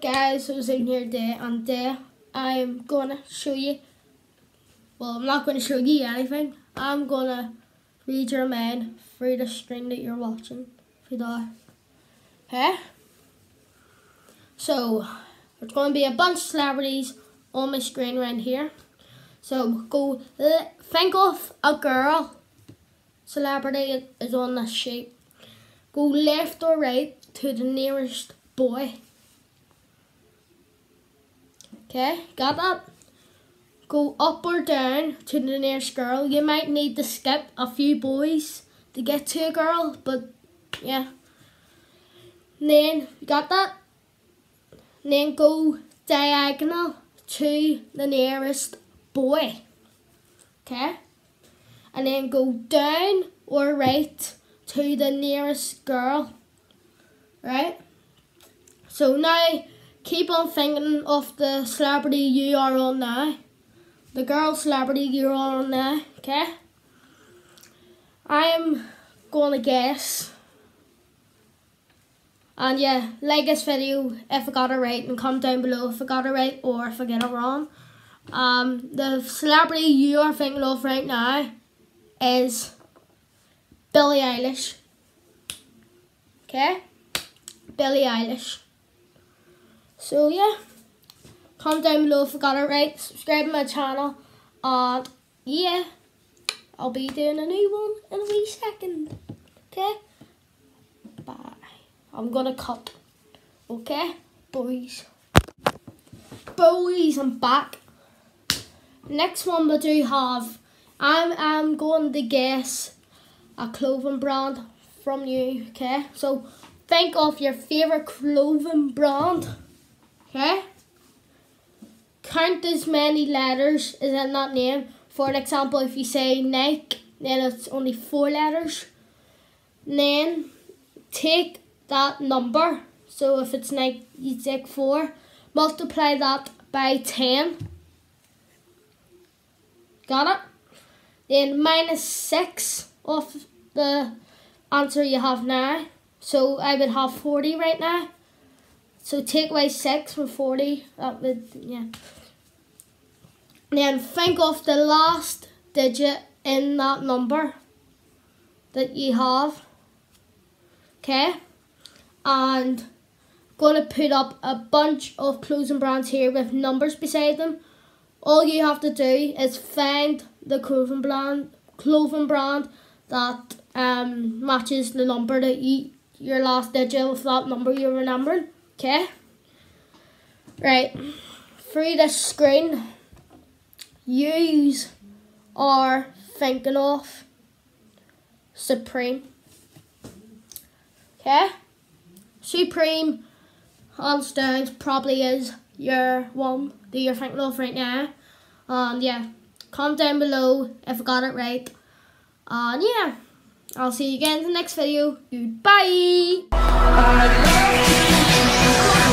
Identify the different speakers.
Speaker 1: guys, so it's in here today and today I'm gonna show you well I'm not gonna show you anything. I'm gonna read your mind through the screen that you're watching through there. Okay? So there's gonna be a bunch of celebrities on my screen right here. So go uh, think of a girl celebrity is on this sheet. Go left or right to the nearest boy. Okay, got that? Go up or down to the nearest girl. You might need to skip a few boys to get to a girl, but yeah. And then, got that? And then go diagonal to the nearest boy. Okay? And then go down or right to the nearest girl. Right? So now keep on thinking of the celebrity you are on now. The girl celebrity you're on now, okay? I'm gonna guess. And yeah, like this video if I got it right and comment down below if I got it right or if I get it wrong. Um, the celebrity you are thinking of right now is Billie Eilish. Okay? Billie Eilish. So yeah, comment down below if you got it right. Subscribe to my channel. And yeah, I'll be doing a new one in a wee second. Okay? Bye. I'm gonna cut. Okay? Boys. Boys, I'm back. Next one we do have, I'm, I'm going to guess a clothing brand from you, okay? So think of your favourite clothing brand. Okay? Count as many letters as in that name. For example, if you say Nike, then it's only four letters. Then take that number. So if it's Nike, you take four. Multiply that by 10. Got it? Then minus 6 of the answer you have now. So I would have 40 right now. So take away 6 from 40, that would, yeah. And then think of the last digit in that number that you have. Okay? And gonna put up a bunch of clothing brands here with numbers beside them. All you have to do is find the clothing brand clothing brand that um matches the number that you your last digit of that number you're remembering. Okay. Right. Through this screen, use are thinking of Supreme. Okay? Supreme, hands down, probably is your one that you're thinking of right now. And yeah, comment down below if I got it right. And yeah. I'll see you again in the next video. Goodbye! Yeah.